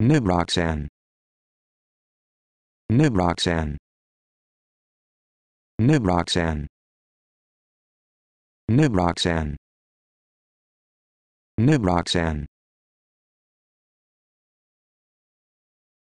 Nibroxan Nibroxan Nibroxan Nibroxan Nibroxan